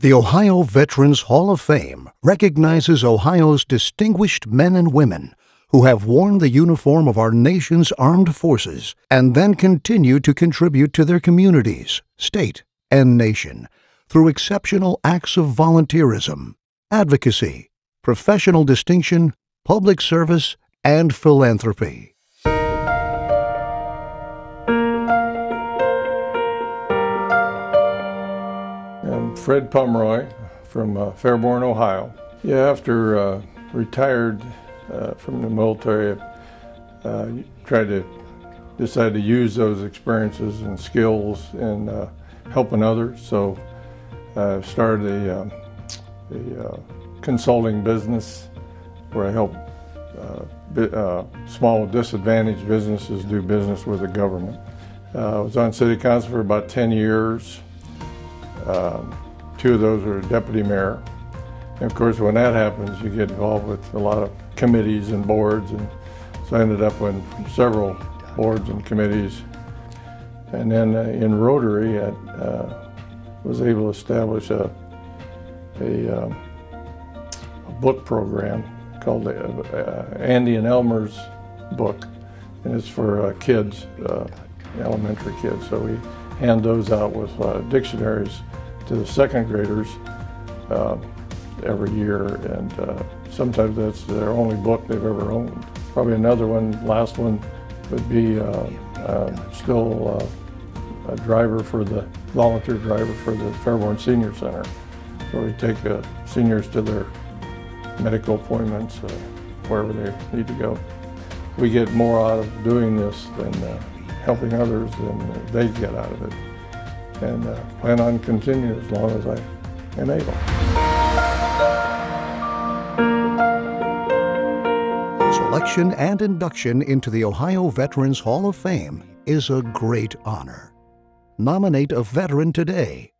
The Ohio Veterans Hall of Fame recognizes Ohio's distinguished men and women who have worn the uniform of our nation's armed forces and then continue to contribute to their communities, state, and nation through exceptional acts of volunteerism, advocacy, professional distinction, public service, and philanthropy. Fred Pumroy from uh, Fairborn, Ohio. Yeah, after uh, retired uh, from the military, uh, tried to decide to use those experiences and skills in uh, helping others. So I started a, um, a uh, consulting business where I help uh, uh, small disadvantaged businesses do business with the government. Uh, I was on city council for about 10 years. Um, two of those were deputy mayor. And of course, when that happens, you get involved with a lot of committees and boards. And so I ended up on several boards and committees. And then uh, in Rotary, I uh, was able to establish a, a, um, a book program called the, uh, Andy and Elmer's book. And it's for uh, kids, uh, elementary kids. So we hand those out with uh, dictionaries to the second graders uh, every year. And uh, sometimes that's their only book they've ever owned. Probably another one, last one, would be uh, uh, still uh, a driver for the, volunteer driver for the Fairborn Senior Center. Where we take seniors to their medical appointments, wherever they need to go. We get more out of doing this than helping others than they get out of it. And uh, plan on continuing as long as I am able. Selection and induction into the Ohio Veterans Hall of Fame is a great honor. Nominate a veteran today